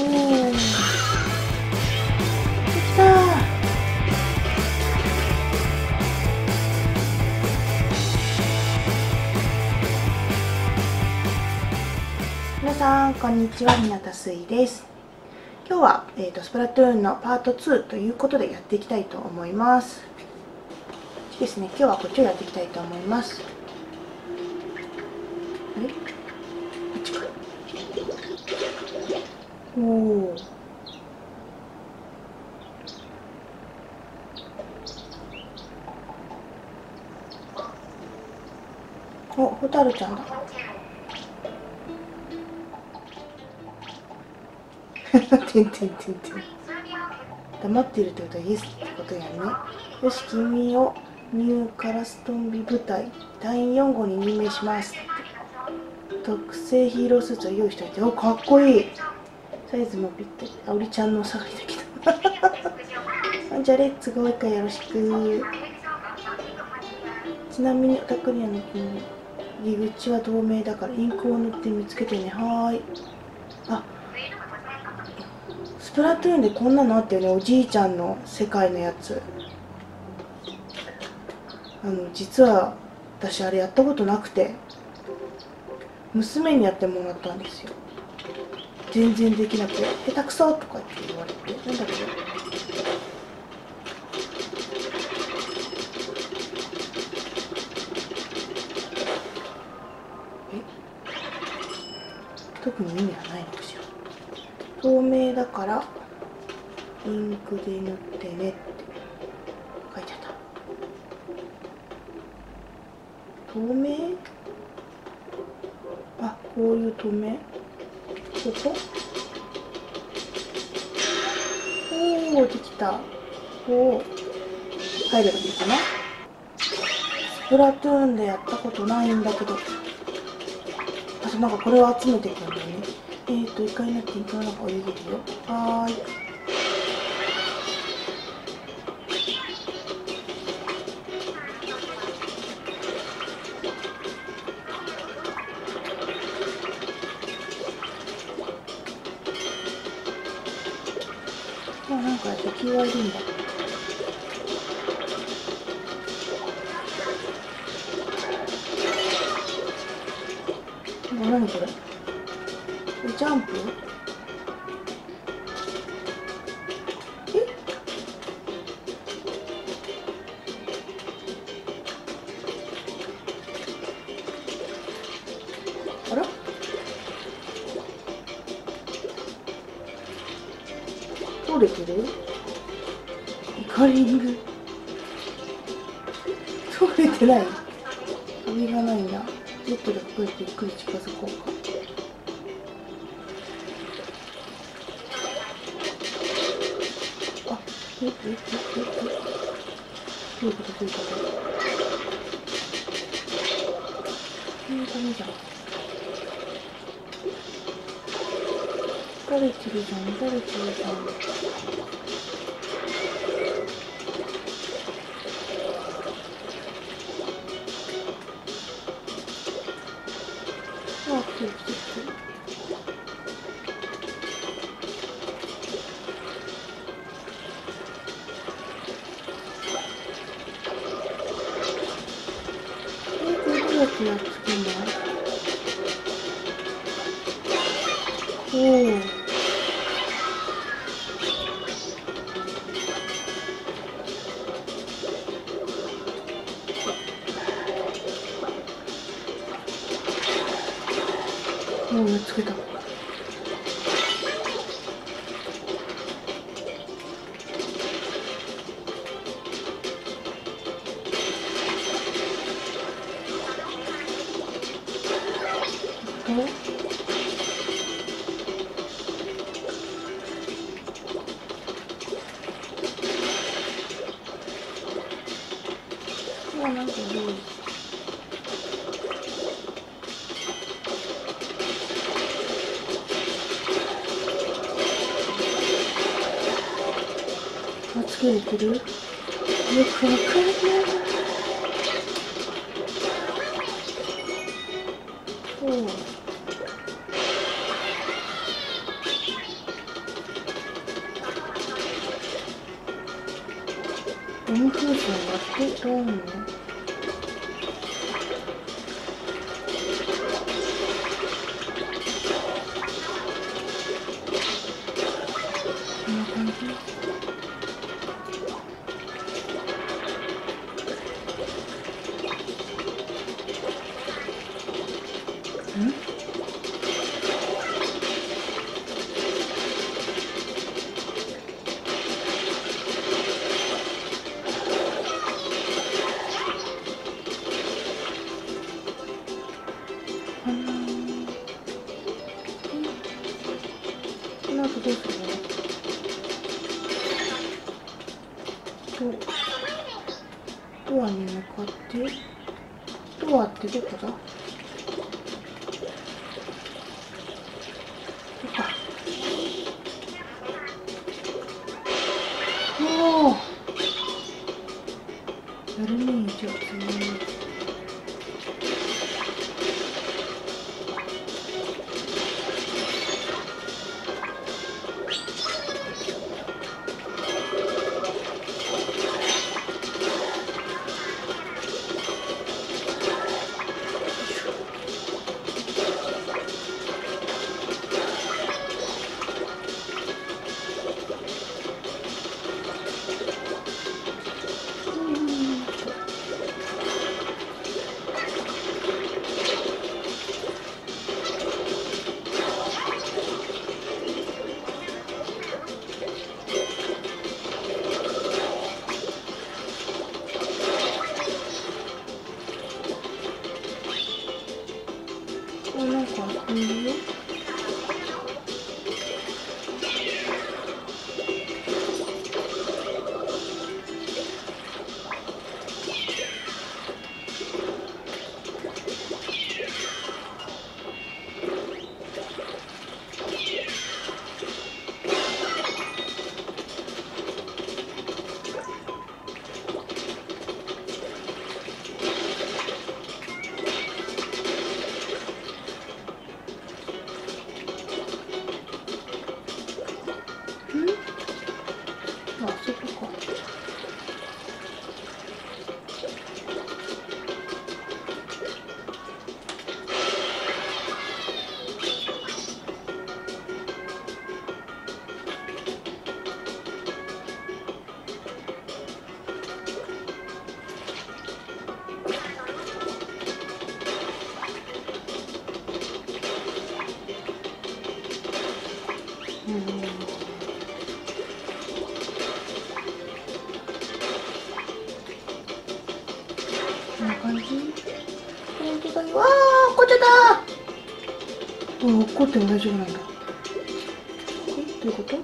おできた。皆さんこんにちは。日向水です。今日は、えーと、スプラトゥーンのパート2ということでやっていきたいと思います。ですね。今日はこっちをやっていきたいと思います。あれ？こっちか？おおお、ホタルちゃんだ。てんてんてんてん。黙っているってことはイエスってことやね。よし、君をニューカラストンビ部隊隊員4号に任命します。特製ヒーロースーツを用意しておいて、お、かっこいい。サイズもぴったり。あおりちゃんの下がりだけど。じゃあ、レッツゴー一回よろしく。ちなみに、お宅にはね、入り口は透明だからインクを塗って見つけてねはーいあスプラトゥーンでこんなのあったよねおじいちゃんの世界のやつあの実は私あれやったことなくて娘にやってもらったんですよ全然できなくて「下手くそ!」とかって言われてなんだけど特に意味はないのかしら。透明だからインクで塗ってねって書いてあった。透明？あこういう透明？ここ？おおできた。おお入ればいいかな？スプラトゥーンでやったことないんだけど。あとなんかこれを集めていくんだよね。えっ、ー、と一回なってインクの中泳げるよ。はーい。か敵はいるんだ何これジャンプえあら取れてるイカリング。取れてない。首がないなちょっとでこうやってゆっくり近づこうか。あえええええ。どういうこと？どういうこと？えー、ダメじゃん。疲れてるじゃん？疲れてるじゃん？Thank you. もうやっつけた。おもあつけれドアに向かってドアってどこだここ？かおおやるねじゃああったうん怒っても大丈夫なんだ。えどういうこと？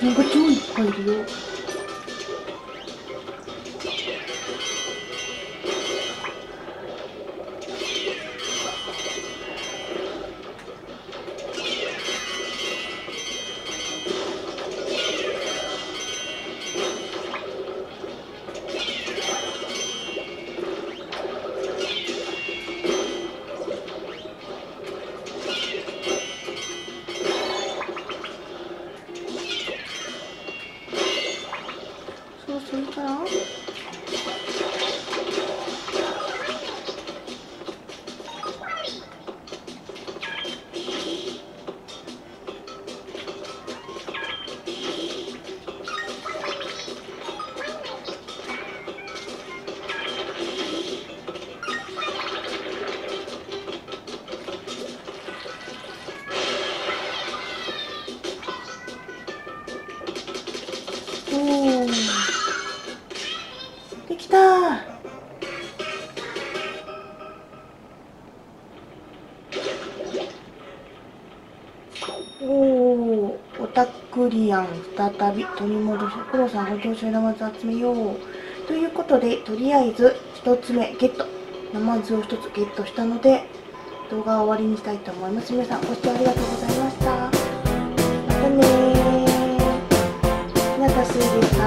なんか超いできたおおオタクリアン再び取り戻し。クロさんご調子ナマズ集めよう。ということでとりあえず一つ目ゲット。ナマズを一つゲットしたので動画は終わりにしたいと思います。皆さんご視聴ありがとうございました。またね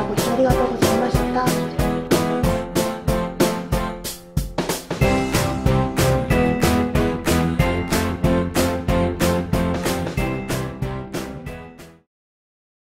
ご視聴ありがとうございました